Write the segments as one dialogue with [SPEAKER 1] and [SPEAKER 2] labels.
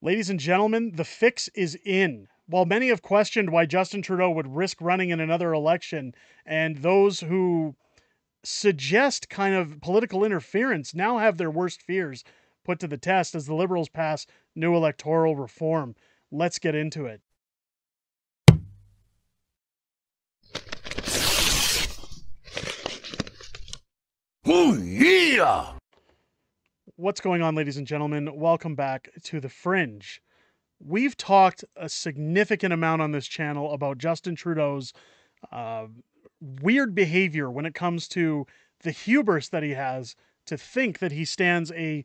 [SPEAKER 1] Ladies and gentlemen, the fix is in. While many have questioned why Justin Trudeau would risk running in another election, and those who suggest kind of political interference now have their worst fears put to the test as the Liberals pass new electoral reform. Let's get into it.
[SPEAKER 2] Oh, yeah!
[SPEAKER 1] What's going on, ladies and gentlemen? Welcome back to The Fringe. We've talked a significant amount on this channel about Justin Trudeau's uh, weird behavior when it comes to the hubris that he has to think that he stands a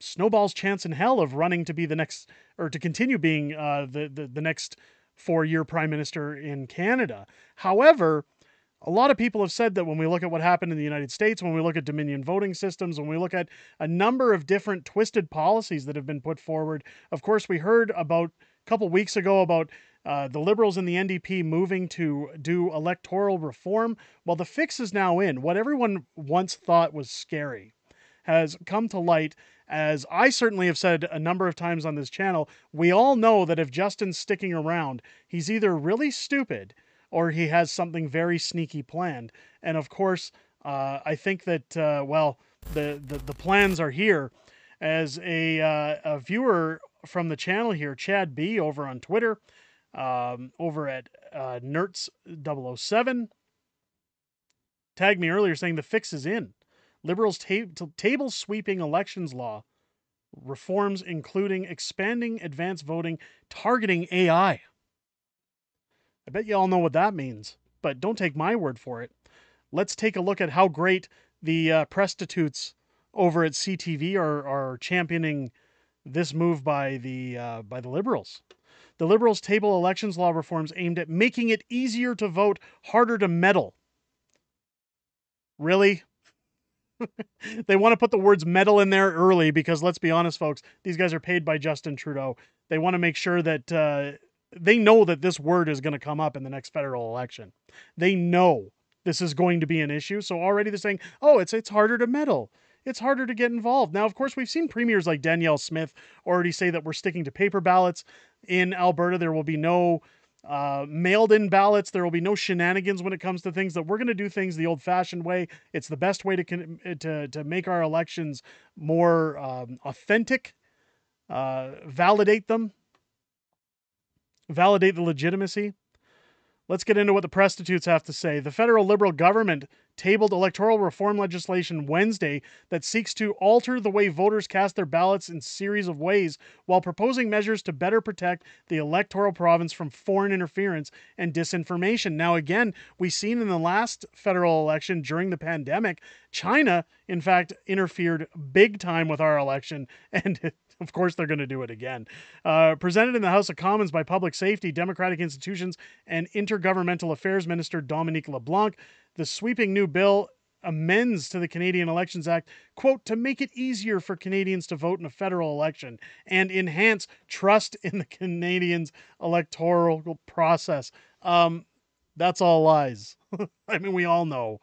[SPEAKER 1] snowball's chance in hell of running to be the next or to continue being uh, the, the the next four year prime minister in Canada. However, a lot of people have said that when we look at what happened in the United States, when we look at Dominion voting systems, when we look at a number of different twisted policies that have been put forward, of course, we heard about a couple weeks ago about uh, the Liberals and the NDP moving to do electoral reform. Well, the fix is now in. What everyone once thought was scary has come to light. As I certainly have said a number of times on this channel, we all know that if Justin's sticking around, he's either really stupid or he has something very sneaky planned. And of course, uh, I think that uh, well, the, the the plans are here. As a uh, a viewer from the channel here, Chad B over on Twitter, um, over at uh, Nerts007, tagged me earlier saying the fix is in. Liberals ta- table sweeping elections law reforms, including expanding advance voting, targeting AI. I bet you all know what that means, but don't take my word for it. Let's take a look at how great the uh, prostitutes over at CTV are, are championing this move by the uh, by the liberals. The liberals table elections law reforms aimed at making it easier to vote, harder to meddle. Really? they want to put the words meddle in there early because let's be honest, folks, these guys are paid by Justin Trudeau. They want to make sure that uh, they know that this word is going to come up in the next federal election. They know this is going to be an issue. So already they're saying, oh, it's it's harder to meddle. It's harder to get involved. Now, of course, we've seen premiers like Danielle Smith already say that we're sticking to paper ballots. In Alberta, there will be no uh, mailed in ballots. There will be no shenanigans when it comes to things that we're going to do things the old fashioned way. It's the best way to, to, to make our elections more um, authentic, uh, validate them, validate the legitimacy. Let's get into what the prostitutes have to say. The federal Liberal government tabled electoral reform legislation Wednesday that seeks to alter the way voters cast their ballots in a series of ways while proposing measures to better protect the electoral province from foreign interference and disinformation. Now again, we've seen in the last federal election during the pandemic, China in fact interfered big time with our election and of course, they're going to do it again. Uh, presented in the House of Commons by Public Safety, Democratic Institutions, and Intergovernmental Affairs Minister Dominique LeBlanc, the sweeping new bill amends to the Canadian Elections Act, quote, to make it easier for Canadians to vote in a federal election and enhance trust in the Canadians' electoral process. Um, that's all lies. I mean, we all know.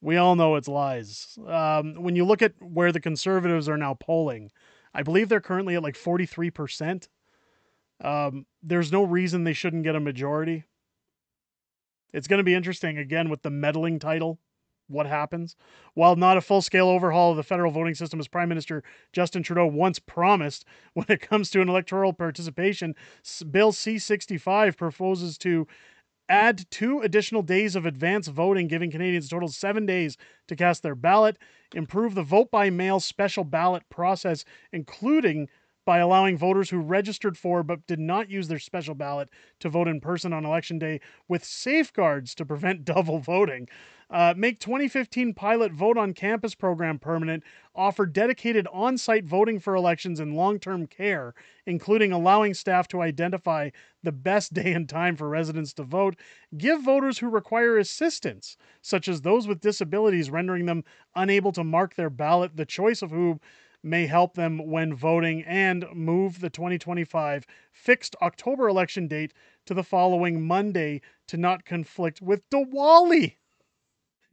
[SPEAKER 1] We all know it's lies. Um, when you look at where the conservatives are now polling, I believe they're currently at like 43%. Um, there's no reason they shouldn't get a majority. It's going to be interesting again with the meddling title. What happens? While not a full scale overhaul of the federal voting system, as Prime Minister Justin Trudeau once promised, when it comes to an electoral participation, Bill C 65 proposes to add two additional days of advance voting, giving Canadians a total of seven days to cast their ballot, improve the vote by mail special ballot process, including by allowing voters who registered for but did not use their special ballot to vote in person on election day with safeguards to prevent double voting. Uh, make 2015 pilot vote on campus program permanent. Offer dedicated on site voting for elections and long term care, including allowing staff to identify the best day and time for residents to vote. Give voters who require assistance, such as those with disabilities rendering them unable to mark their ballot, the choice of who may help them when voting and move the 2025 fixed October election date to the following Monday to not conflict with Diwali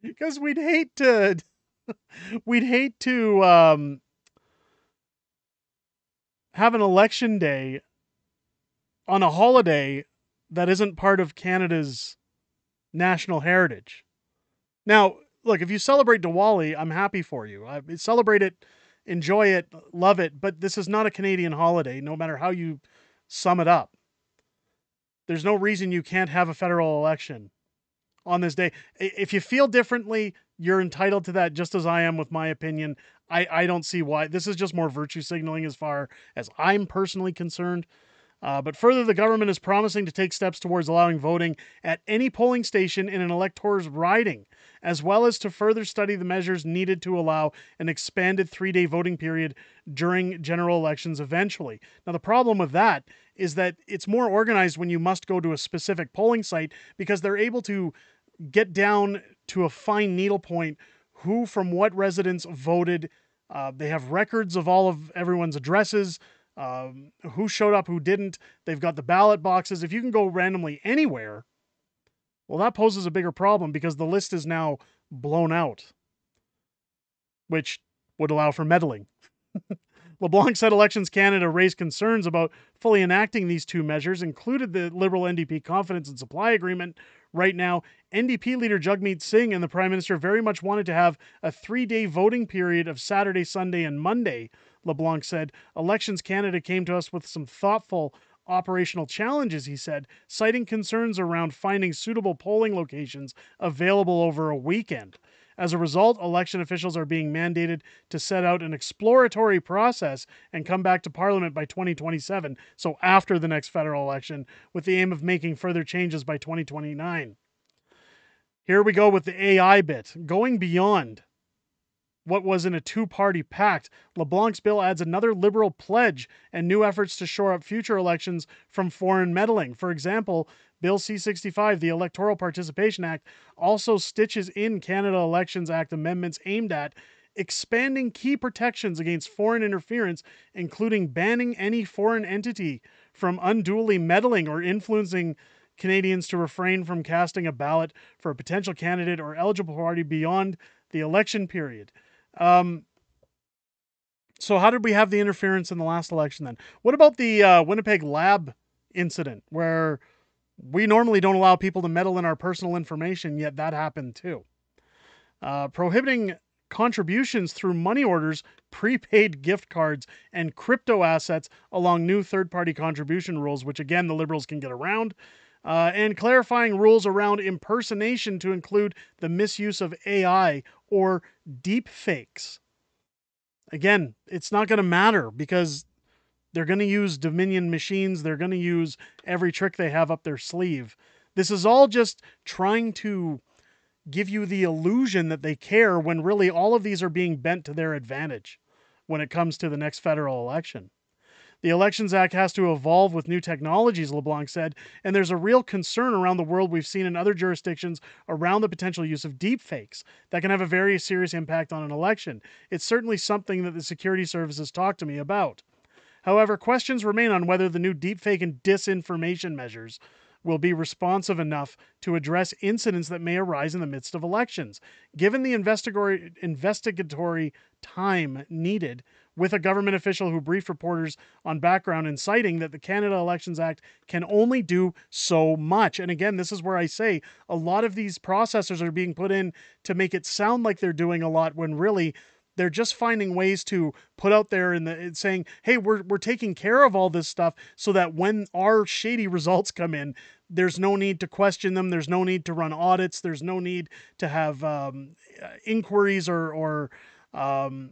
[SPEAKER 1] because we'd hate to we'd hate to um, have an election day on a holiday that isn't part of Canada's national heritage. Now, look, if you celebrate Diwali, I'm happy for you. I celebrate it, enjoy it, love it, but this is not a Canadian holiday, no matter how you sum it up. There's no reason you can't have a federal election on this day. If you feel differently, you're entitled to that just as I am with my opinion. I, I don't see why. This is just more virtue signaling as far as I'm personally concerned. Uh, but further, the government is promising to take steps towards allowing voting at any polling station in an elector's riding, as well as to further study the measures needed to allow an expanded three day voting period during general elections eventually. Now, the problem with that is that it's more organized when you must go to a specific polling site because they're able to get down to a fine needle point who from what residence voted. Uh, they have records of all of everyone's addresses, um, who showed up, who didn't. They've got the ballot boxes. If you can go randomly anywhere, well, that poses a bigger problem because the list is now blown out, which would allow for meddling. LeBlanc said Elections Canada raised concerns about fully enacting these two measures, included the Liberal NDP confidence and supply agreement. Right now, NDP leader Jagmeet Singh and the Prime Minister very much wanted to have a three day voting period of Saturday, Sunday, and Monday. LeBlanc said Elections Canada came to us with some thoughtful operational challenges, he said, citing concerns around finding suitable polling locations available over a weekend. As a result, election officials are being mandated to set out an exploratory process and come back to Parliament by 2027, so after the next federal election, with the aim of making further changes by 2029. Here we go with the AI bit. Going beyond what was in a two party pact, LeBlanc's bill adds another liberal pledge and new efforts to shore up future elections from foreign meddling. For example, Bill C 65, the Electoral Participation Act, also stitches in Canada Elections Act amendments aimed at expanding key protections against foreign interference, including banning any foreign entity from unduly meddling or influencing Canadians to refrain from casting a ballot for a potential candidate or eligible party beyond the election period. Um, so, how did we have the interference in the last election then? What about the uh, Winnipeg lab incident where we normally don't allow people to meddle in our personal information, yet that happened too. Uh, prohibiting contributions through money orders, prepaid gift cards, and crypto assets along new third party contribution rules, which again the Liberals can get around. Uh, and clarifying rules around impersonation to include the misuse of AI or deep fakes. Again, it's not going to matter because they're going to use Dominion machines. They're going to use every trick they have up their sleeve. This is all just trying to give you the illusion that they care when really all of these are being bent to their advantage when it comes to the next federal election. The Elections Act has to evolve with new technologies, LeBlanc said, and there's a real concern around the world we've seen in other jurisdictions around the potential use of deepfakes that can have a very serious impact on an election. It's certainly something that the security services talk to me about. However, questions remain on whether the new deepfake and disinformation measures will be responsive enough to address incidents that may arise in the midst of elections. Given the investigatory, investigatory time needed, with a government official who briefed reporters on background and citing that the Canada Elections Act can only do so much. And again, this is where I say a lot of these processors are being put in to make it sound like they're doing a lot when really they're just finding ways to put out there and the saying, "Hey, we're we're taking care of all this stuff so that when our shady results come in, there's no need to question them. There's no need to run audits. There's no need to have um, inquiries or or um,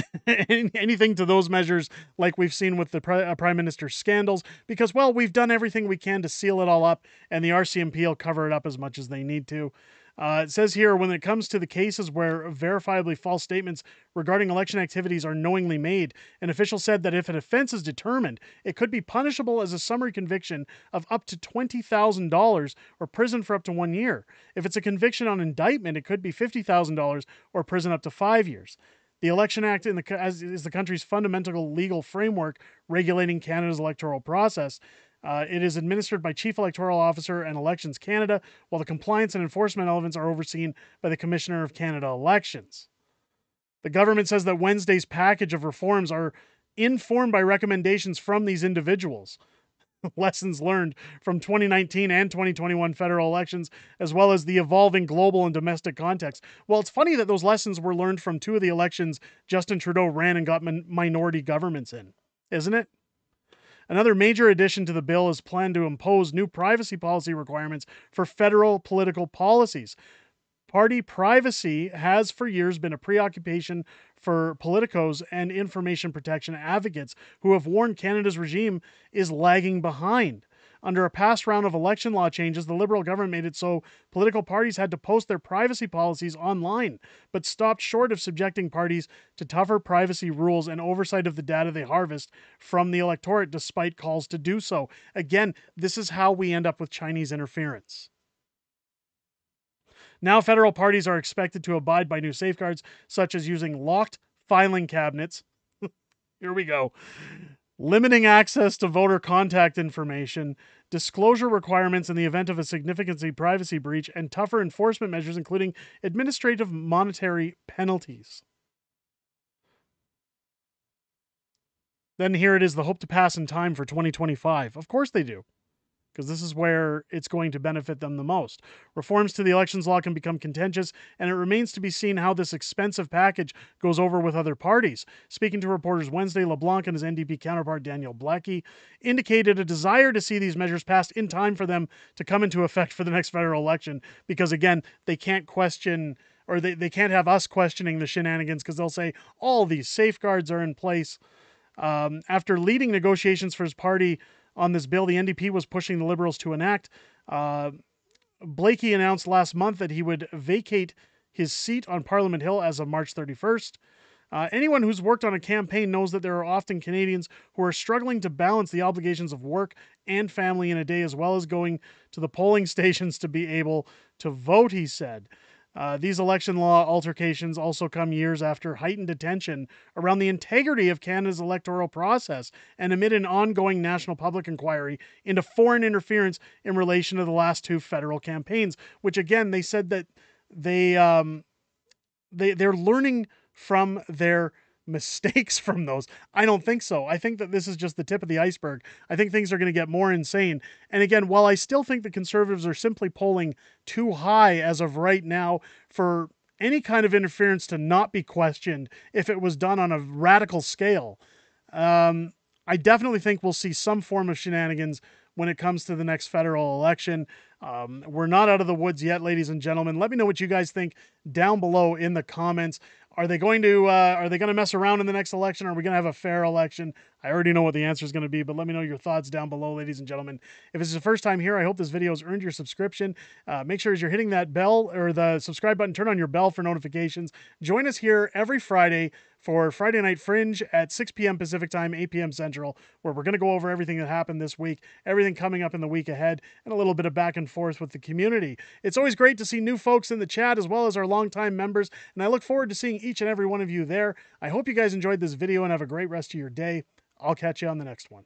[SPEAKER 1] anything to those measures, like we've seen with the uh, prime minister's scandals, because well, we've done everything we can to seal it all up, and the RCMP will cover it up as much as they need to." Uh, it says here when it comes to the cases where verifiably false statements regarding election activities are knowingly made, an official said that if an offense is determined, it could be punishable as a summary conviction of up to $20,000 or prison for up to one year. If it's a conviction on indictment, it could be $50,000 or prison up to five years. The Election Act the, is the country's fundamental legal framework regulating Canada's electoral process. Uh, it is administered by Chief Electoral Officer and Elections Canada, while the compliance and enforcement elements are overseen by the Commissioner of Canada Elections. The government says that Wednesday's package of reforms are informed by recommendations from these individuals. Lessons learned from 2019 and 2021 federal elections, as well as the evolving global and domestic context. Well, it's funny that those lessons were learned from two of the elections Justin Trudeau ran and got min- minority governments in, isn't it? Another major addition to the bill is planned to impose new privacy policy requirements for federal political policies. Party privacy has for years been a preoccupation for politicos and information protection advocates who have warned Canada's regime is lagging behind. Under a past round of election law changes, the Liberal government made it so political parties had to post their privacy policies online, but stopped short of subjecting parties to tougher privacy rules and oversight of the data they harvest from the electorate, despite calls to do so. Again, this is how we end up with Chinese interference. Now, federal parties are expected to abide by new safeguards, such as using locked filing cabinets. Here we go limiting access to voter contact information, disclosure requirements in the event of a significant privacy breach, and tougher enforcement measures, including administrative monetary penalties. Then here it is the hope to pass in time for 2025. Of course they do because this is where it's going to benefit them the most. Reforms to the elections law can become contentious, and it remains to be seen how this expensive package goes over with other parties. Speaking to reporters Wednesday, LeBlanc and his NDP counterpart Daniel Blaikie indicated a desire to see these measures passed in time for them to come into effect for the next federal election, because again, they can't question or they, they can't have us questioning the shenanigans because they'll say all these safeguards are in place. Um, after leading negotiations for his party on this bill the NDP was pushing the Liberals to enact. Uh, Blaikie announced last month that he would vacate his seat on Parliament Hill as of March 31st. Uh, anyone who's worked on a campaign knows that there are often Canadians who are struggling to balance the obligations of work and family in a day, as well as going to the polling stations to be able to vote, he said. Uh, these election law altercations also come years after heightened attention around the integrity of Canada's electoral process and amid an ongoing national public inquiry into foreign interference in relation to the last two federal campaigns, which again they said that they um, they they're learning from their mistakes from those. I don't think so. I think that this is just the tip of the iceberg. I think things are going to get more insane. And again, while I still think the conservatives are simply polling too high as of right now for any kind of interference to not be questioned if it was done on a radical scale, um, I definitely think we'll see some form of shenanigans when it comes to the next federal election. Um, we're not out of the woods yet, ladies and gentlemen. Let me know what you guys think down below in the comments. Are they going to uh, are they going to mess around in the next election? Are we going to have a fair election? I already know what the answer is going to be, but let me know your thoughts down below, ladies and gentlemen. If is the first time here, I hope this video has earned your subscription. Uh, make sure as you're hitting that bell or the subscribe button, turn on your bell for notifications. Join us here every Friday for Friday Night Fringe at 6 p.m. Pacific Time, 8 p.m. Central, where we're going to go over everything that happened this week, everything coming up in the week ahead, and a little bit of back and forth with the community. It's always great to see new folks in the chat as well as our longtime members, and I look forward to seeing each and every one of you there. I hope you guys enjoyed this video and have a great rest of your day. I'll catch you on the next one.